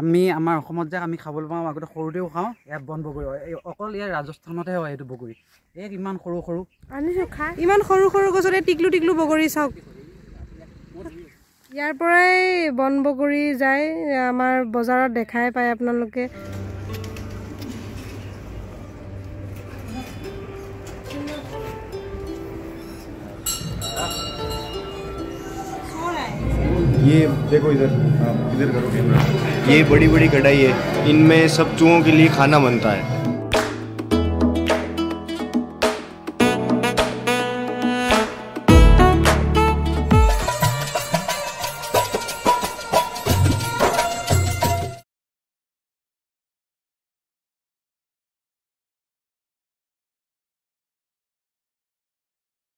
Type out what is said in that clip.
আমি আমাৰ অসমত যে আমি খাবলৈ পাওঁ আগতে সৰুতেও খাওঁ ইয়াত বন বগৰী। হয় এই অকল ইয়াৰ ৰাজস্থানতহে হয় এইটো বগৰী। এই ইমান সৰু সৰু। ইমান সৰু সৰু গছত টিকলু টিকলু বগৰী চাওক। ইয়াৰ পৰাই বন বগৰী যায় আমাৰ বজাৰত দেখাই পায় আপোনালোকে। ये देखो इधर इधर करो। कैमरा ये बड़ी बड़ी कढ़ाई है। इनमें सब चूहों के लिए खाना बनता है।